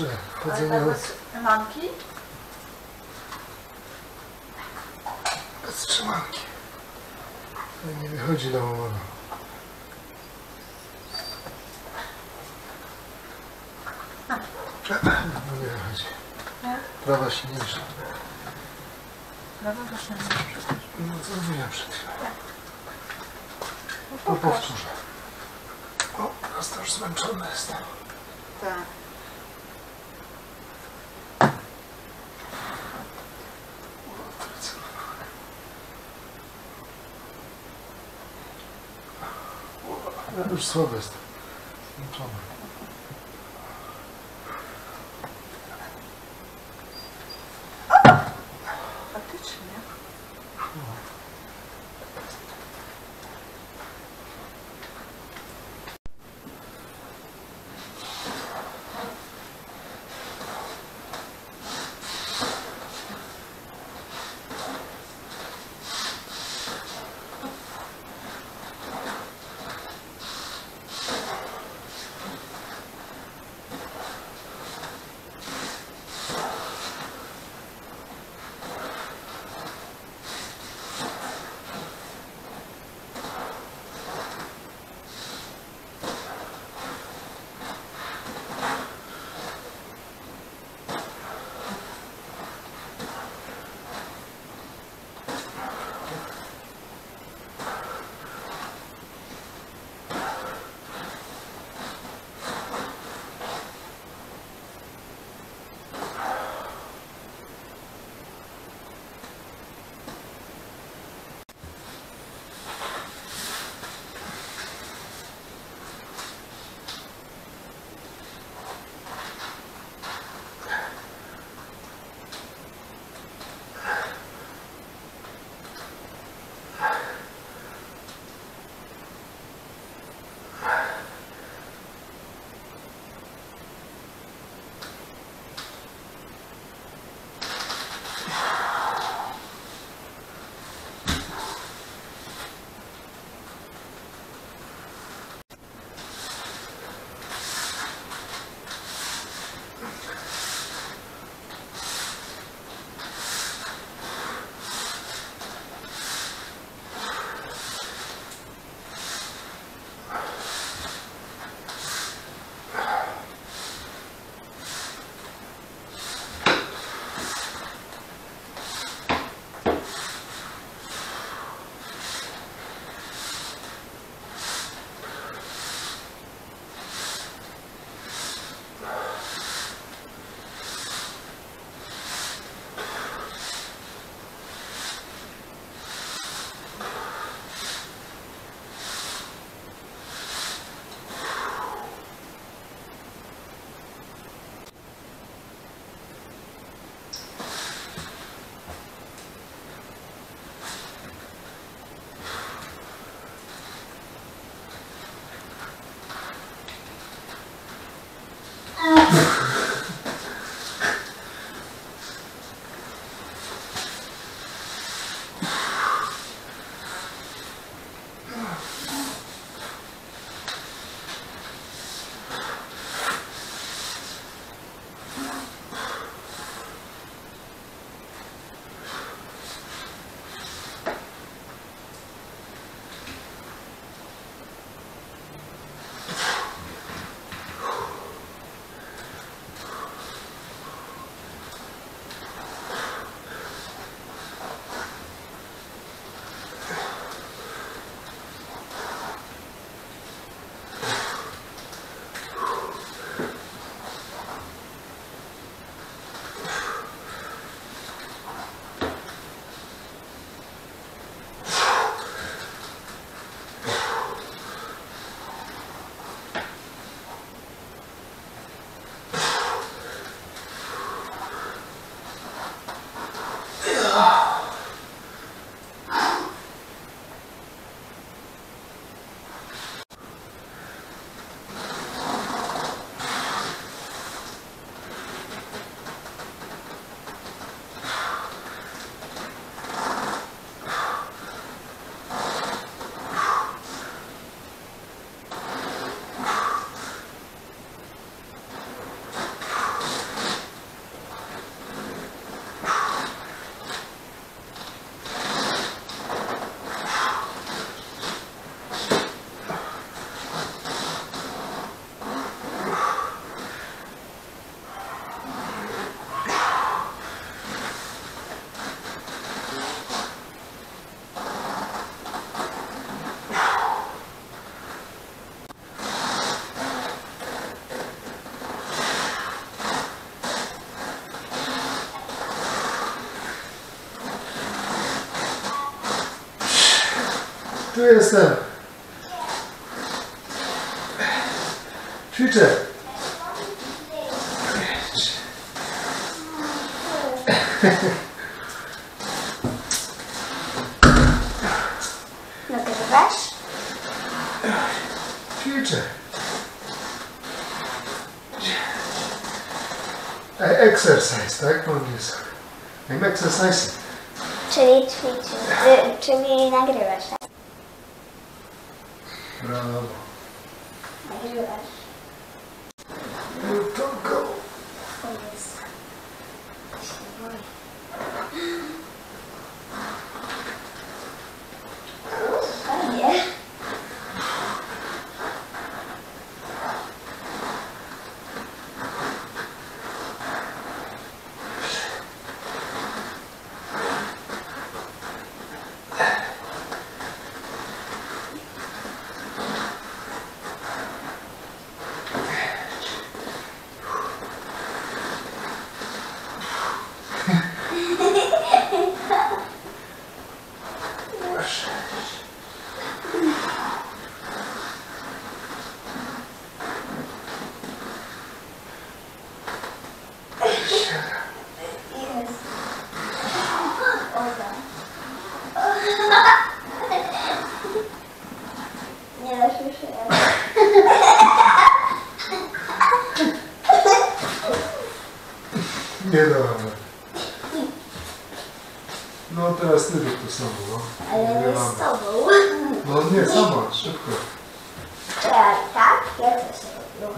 Ale tak bez, bez manki? bez trzymanki. No Nie wychodzi na łamano. No nie wychodzi. Nie? Prawa silniejsza. Prawo też nie możesz. No co mówiłem przed chwilą. No powtórzę. O, teraz to już zmęczony jestem. Tak. Ja już słaby Jestem. Ćwiczę. Nagrywasz? Ćwiczę. E- Exercise, tak? Po angielsku. I'm exercising. Czyli ćwiczysz, czyli nagrywasz, tak? 嗯。没有。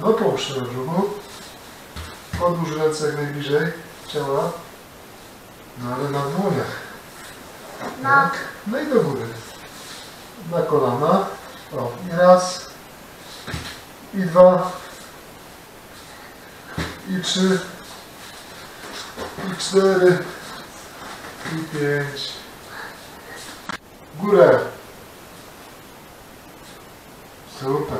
No połóż się na brzuchu. Odłóż ręce jak najbliżej ciała. No ale na dłoniach. No. Tak. No i do góry. Na kolana. O, i raz. I dwa. I trzy. I cztery. I pięć. Górę. Super.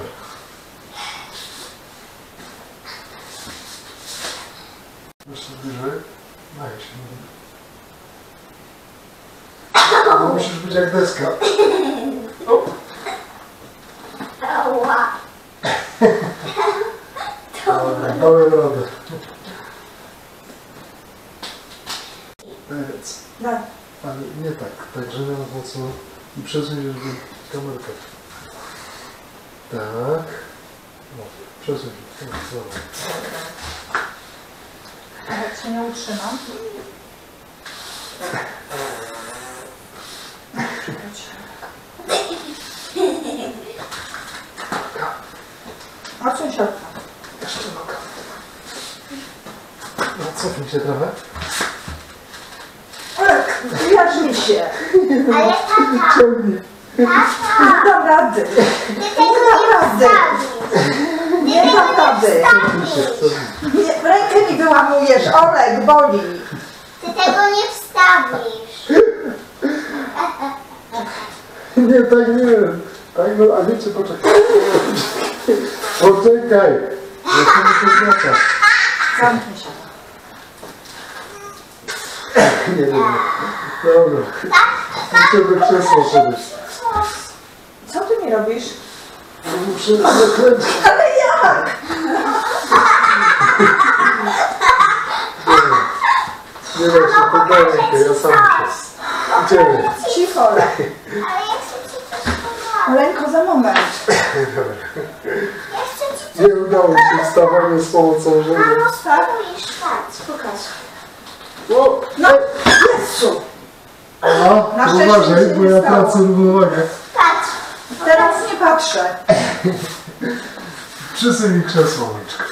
Jeszcze wyżej. Daj się. No, musisz być jak deska. O, Ała. Radę. Powiedz. No, Ale nie tak, tak, że na mocno i przesuń, żeby kamerkę. Tak. No, przesuń. Tak, dobra. a jak się nie utrzymam? Odsuń środka. Jeszcze noga. No, cofnij się trochę. Olek, wyjaśnij się. Ale tata, Ciągnij. tata, Nie dam rady. ty tego nie Naprawdę. wstawisz. Nie dam rady. Cofnij się, cofnij. Nie, rękę mi wyłamujesz, Olek, boli. Ty tego nie wstawisz. Nie, tak nie. Tak, no, a wiecie, poczekaj. Poczekaj. Jeszcze znaczać. Zamknij się. Nie, nie. Dobra. Do krzesła podejść. Co ty mi robisz? Muszę zakręcić. Ale jak? Nie da się, poddaję rękę, ja sam muszę. Idziemy. Cicho. Oleńko, za moment. Nie udało się wstawanie z pomocą żony. Mamo, spróbujesz, patrz, pokaż. O! No, Jezu. A, Na szczęście uważaj, bo ja stało. tracę równowagę. Patrz. Teraz nie patrzę. Przysyj mi krzesło, Łyczka.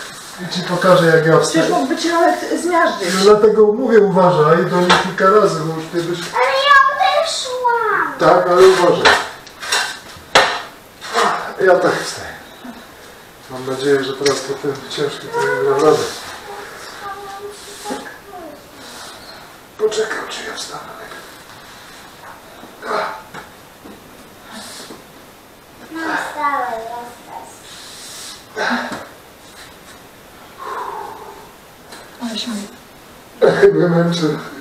I ci pokażę, jak ja Przecież wstaję. mógłby cię Olek zmiażdżyć. Dlatego mówię, uważaj, do mnie kilka razy, bo już. Ale ja odeszłam. Tak, ale uważaj. Ja tak wstaję. Mam nadzieję, że teraz po tym ciężkim treningu radę. Poczekam, czy ja wstanę. No wstałem, raz, raz.